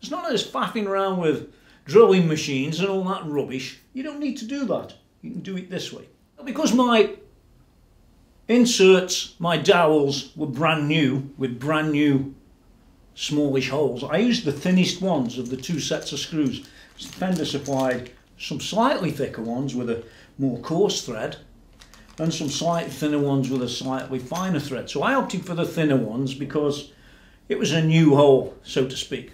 It's not as faffing around with drilling machines and all that rubbish. You don't need to do that. You can do it this way. Because my inserts, my dowels were brand new with brand new smallish holes, I used the thinnest ones of the two sets of screws. Fender supplied some slightly thicker ones with a more coarse thread and some slightly thinner ones with a slightly finer thread. So I opted for the thinner ones because it was a new hole, so to speak.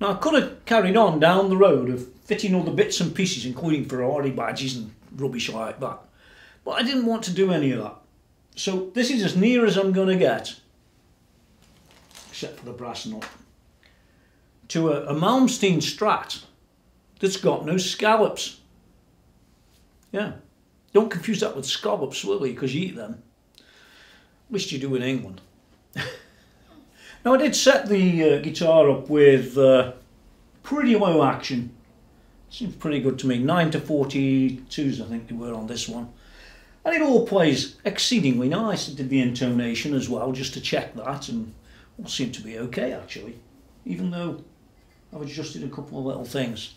Now I could have carried on down the road of fitting all the bits and pieces, including Ferrari badges and rubbish like that. But I didn't want to do any of that. So this is as near as I'm going to get, except for the brass nut, to a, a Malmsteen Strat that's got no scallops. Yeah. Don't confuse that with scallops, will you? Because you eat them. Which you do in England. Now I did set the uh, guitar up with uh, pretty low action. Seems pretty good to me. 9 to 42s I think they were on this one. And it all plays exceedingly nice. I did the intonation as well just to check that and all seemed to be okay actually. Even though I've adjusted a couple of little things.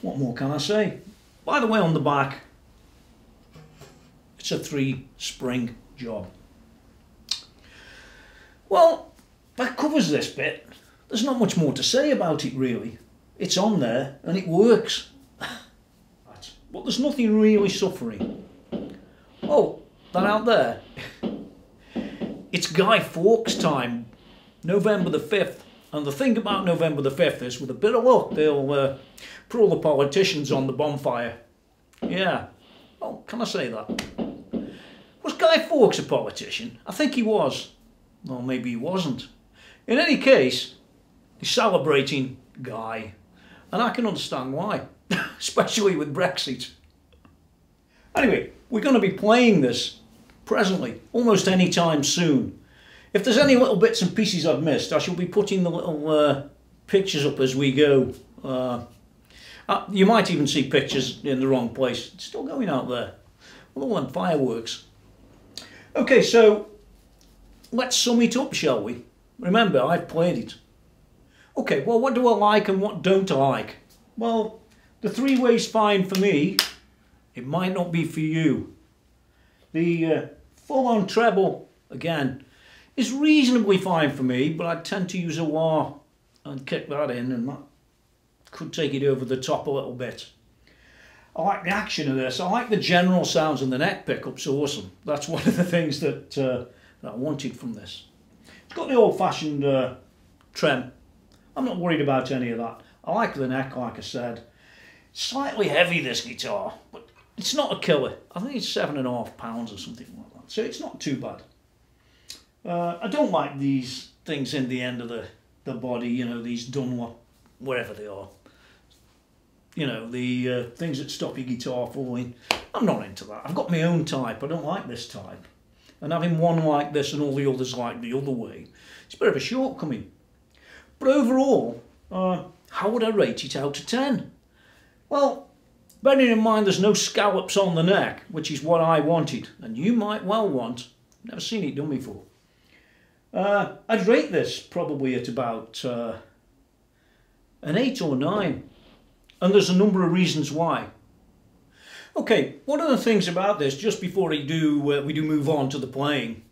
What more can I say? By the way on the back it's a three spring job. Well, that covers this bit. There's not much more to say about it really. It's on there and it works. but there's nothing really suffering. Oh, that out there. it's Guy Fawkes time, November the 5th. And the thing about November the 5th is, with a bit of luck, they'll uh, put all the politicians on the bonfire. Yeah. Oh, can I say that? Was Guy Fawkes a politician? I think he was. Or maybe he wasn't. In any case, he's celebrating Guy, and I can understand why, especially with Brexit. Anyway, we're going to be playing this presently, almost any time soon. If there's any little bits and pieces I've missed, I shall be putting the little uh, pictures up as we go. Uh, uh, you might even see pictures in the wrong place. It's still going out there. All them fireworks. Okay, so let's sum it up, shall we? Remember, I've played it. Okay, well, what do I like and what don't I like? Well, the three ways fine for me. It might not be for you. The uh, full-on treble, again, is reasonably fine for me, but I tend to use a wah and kick that in, and that could take it over the top a little bit. I like the action of this. I like the general sounds and the neck pickup's awesome. That's one of the things that, uh, that I wanted from this. It's got the old-fashioned uh, trem. I'm not worried about any of that. I like the neck, like I said. Slightly heavy, this guitar, but it's not a killer. I think it's seven and a half pounds or something like that. So it's not too bad. Uh, I don't like these things in the end of the, the body, you know, these Dunlop, wherever they are. You know, the uh, things that stop your guitar falling. I'm not into that. I've got my own type. I don't like this type and having one like this and all the others like the other way, it's a bit of a shortcoming. But overall, uh, how would I rate it out of 10? Well, bearing in mind there's no scallops on the neck, which is what I wanted, and you might well want, never seen it done before. Uh, I'd rate this probably at about uh, an 8 or 9, and there's a number of reasons why. Okay, one of the things about this, just before we do, uh, we do move on to the playing,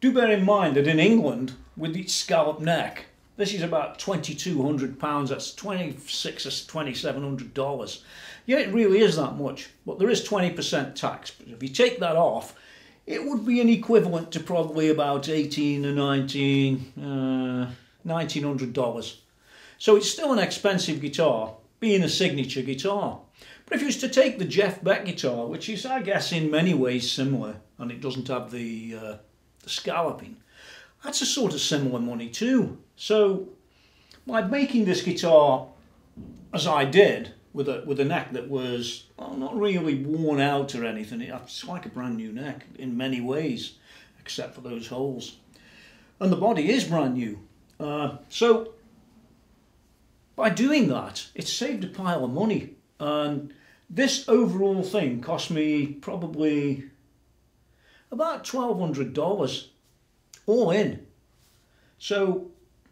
do bear in mind that in England, with its scallop neck, this is about £2,200, that's 26 or $2,700. Yeah, it really is that much, but there is 20% tax. But if you take that off, it would be an equivalent to probably about 18 or 19, uh, $1,900. So it's still an expensive guitar, being a signature guitar. But if you was to take the Jeff Beck guitar, which is, I guess, in many ways similar, and it doesn't have the, uh, the scalloping, that's a sort of similar money too. So by making this guitar as I did, with a with a neck that was well, not really worn out or anything. It's like a brand new neck in many ways, except for those holes. And the body is brand new. Uh, so by doing that, it saved a pile of money. And this overall thing cost me probably about $1,200 all in. So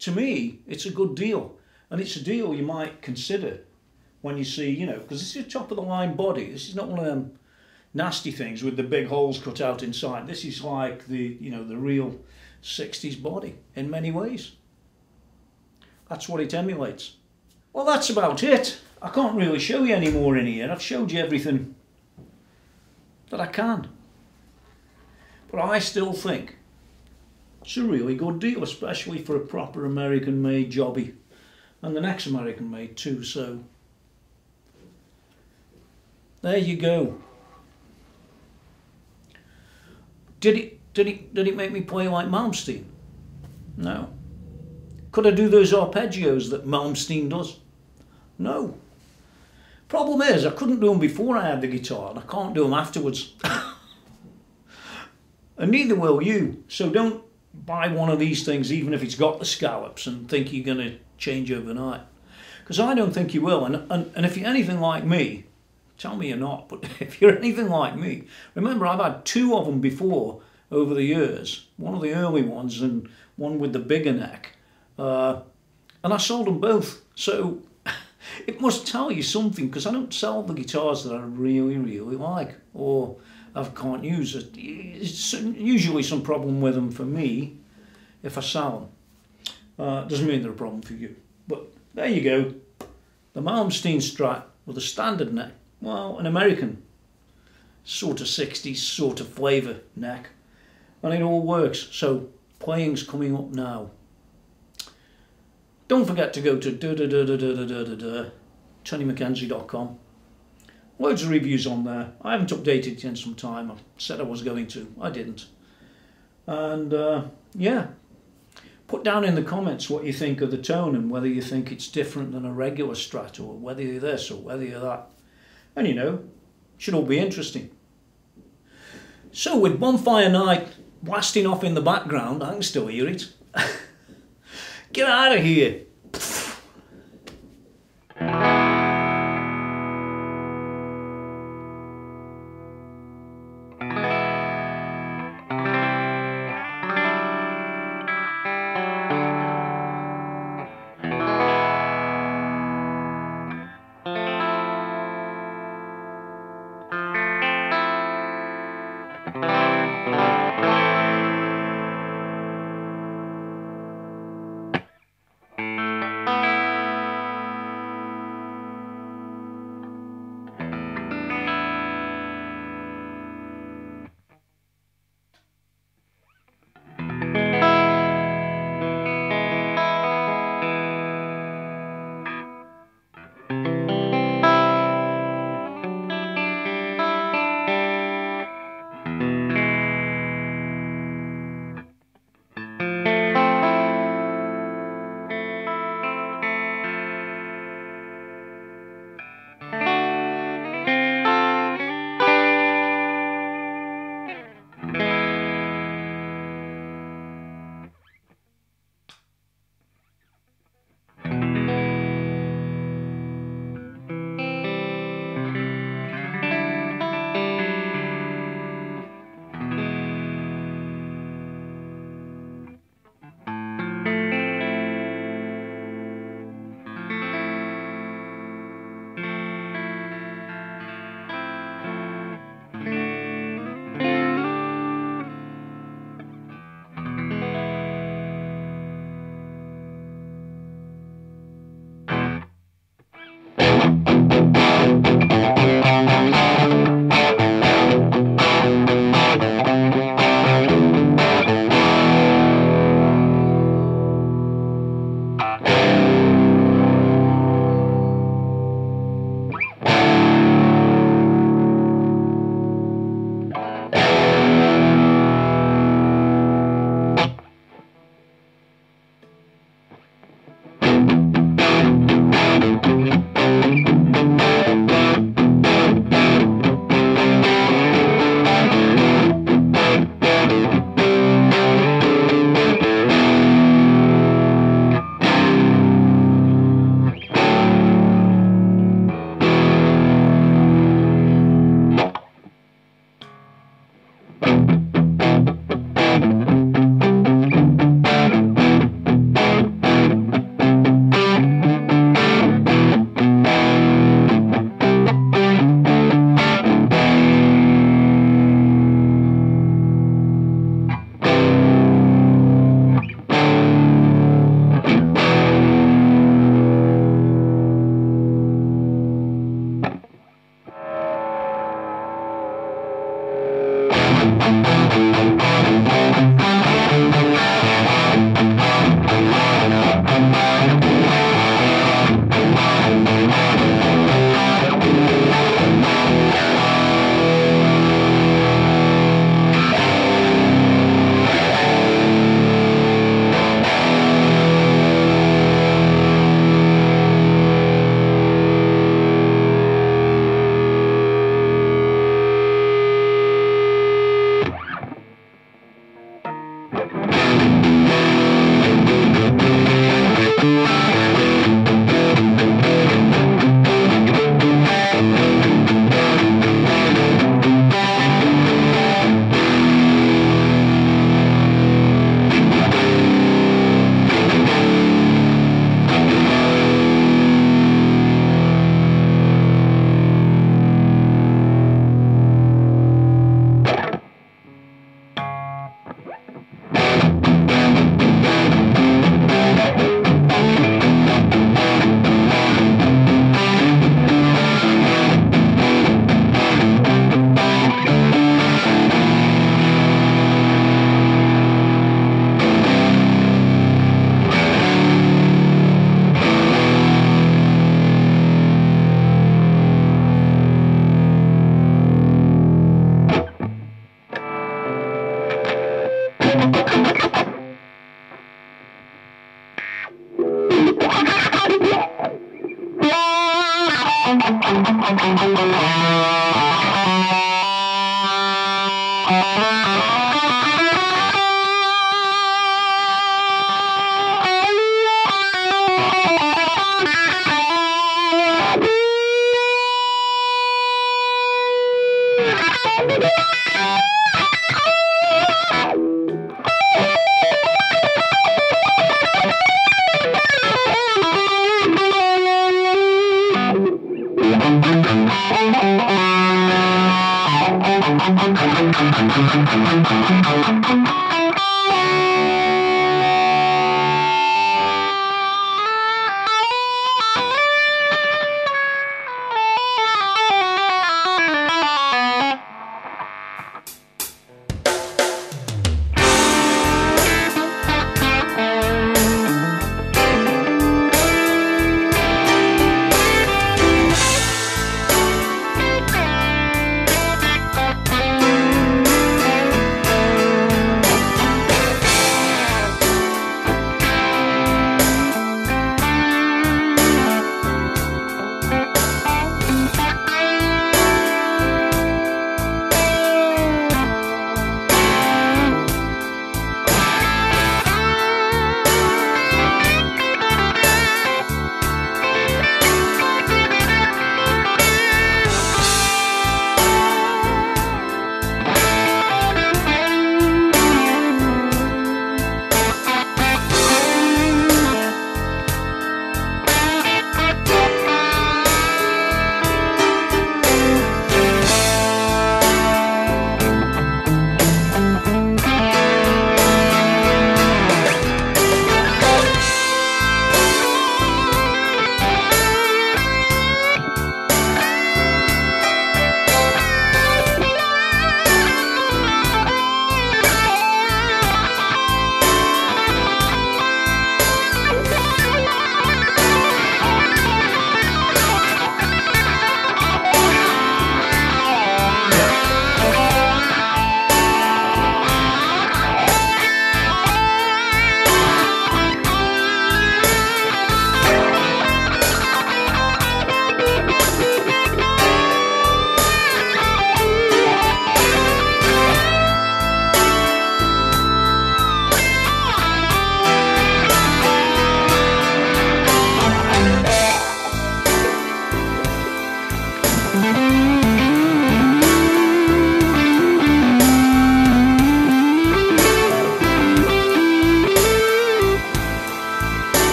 to me, it's a good deal. And it's a deal you might consider when you see, you know, because this is a top of the line body. This is not one of them nasty things with the big holes cut out inside. This is like the, you know, the real 60s body in many ways. That's what it emulates. Well, that's about it. I can't really show you any more in here. I've showed you everything that I can. But I still think it's a really good deal, especially for a proper American made jobby. And the next American made too, so there you go. Did it did it did it make me play like Malmsteen? No. Could I do those arpeggios that Malmsteen does? No. Problem is, I couldn't do them before I had the guitar, and I can't do them afterwards. and neither will you. So don't buy one of these things, even if it's got the scallops, and think you're going to change overnight. Because I don't think you will. And, and, and if you're anything like me, tell me you're not, but if you're anything like me, remember I've had two of them before over the years. One of the early ones and one with the bigger neck. Uh, and I sold them both. So it must tell you something because I don't sell the guitars that I really, really like or I can't use. It. It's usually some problem with them for me if I sell them. Uh, doesn't mean they're a problem for you. But there you go. The Malmsteen Strat with a standard neck. Well, an American sort of 60s sort of flavour neck. And it all works. So playing's coming up now. Don't forget to go to TonyMcKenzie.com. Loads of reviews on there. I haven't updated in some time. I said I was going to. I didn't. And uh, yeah, put down in the comments what you think of the tone and whether you think it's different than a regular strat or whether you're this or whether you're that. And you know, should all be interesting. So with Bonfire Night blasting off in the background, I can still hear it. Get out of here.